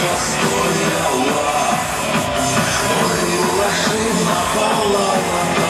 Я стояла, Аллах, не на полотна.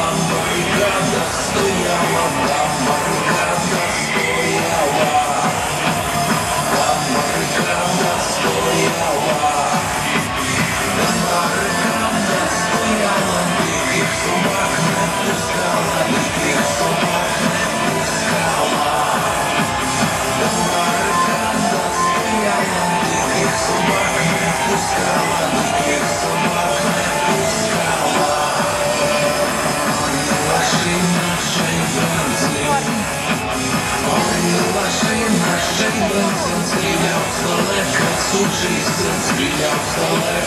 сучиться, тебя в столах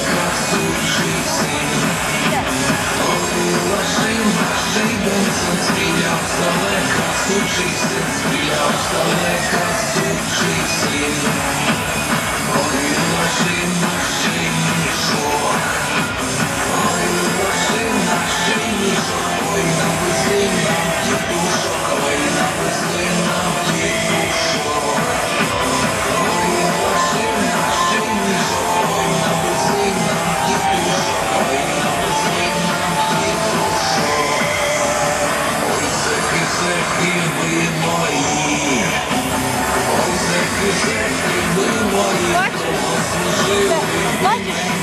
сучиться. Ой, лоши, лоши, бенсон, стреля в столах сучиться, стреля в столах сучиться. Ой, лоши, Бачиш?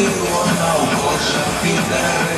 Rio, Ronaldo, Champidão.